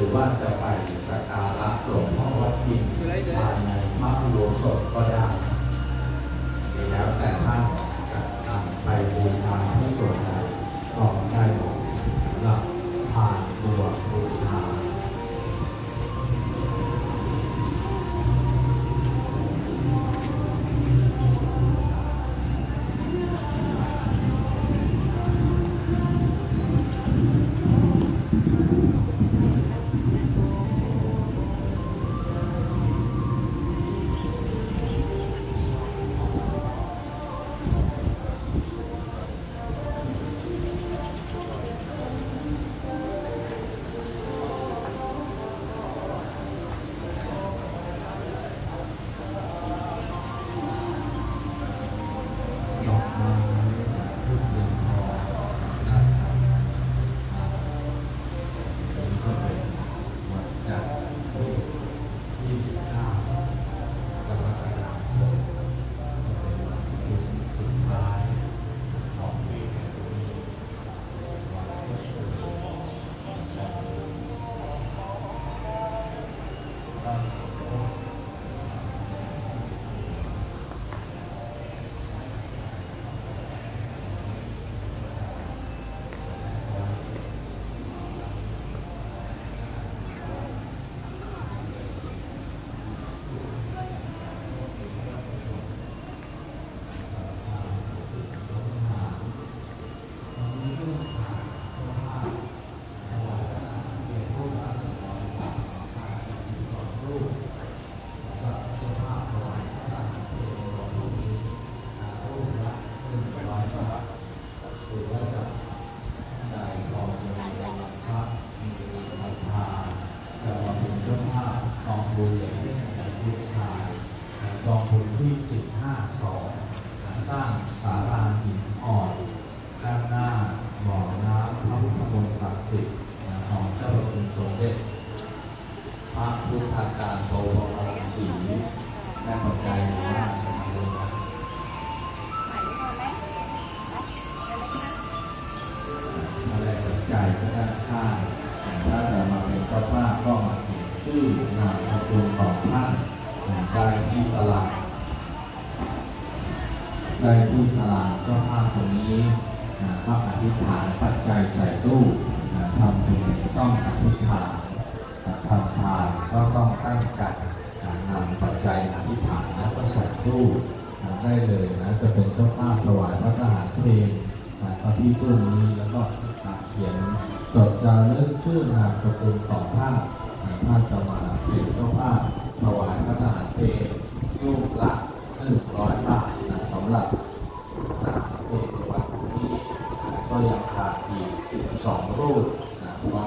รือว่าจะไปสักการุญแห่งเล่นุชายกองทุนที่15 2สร้างศาลาหินอ่อนด้านหน้าบ่อน้ำพระพุทธมนต์ศักดิ์สิทธิ์ของเจ้าพระคุณสมเด็จพระพุทธาการโตบรมศรีแม่ปัจจัยหรือว่าสมบูรณ์อะไรปัจจัยก็ได้านข้าถ้าจะมาเป็นเจ้าภาพก็มาเขียนชื่อนาม สกุลของท่านได้ที่ตลาด ได้ที่ตลาดเจ้าภาพตรงนี้นะก็อธิษฐานปัจจัยใส่ตู้นะทำเป็นต้องอธิษฐานทำทานก็ต้องตั้งใจนะนำปัจจัยอธิษฐานแล้วก็ใส่ตู้นะได้เลยนะจะเป็นเจ้าภาพถวายพระทหารเพลงนะเอาที่ตู้นี้แล้วก็นะเขียนจดจารึกชื่อนามสกุลของท่านท่านจะมาเป็นเจ้าภาพถวายพระทหารเพลงรูปละหนึ่งร้อยบาทนะสำหรับ นะเพลงในวันนี้นะ ก็ยังขาดอีก 12 รูปนะเพราะ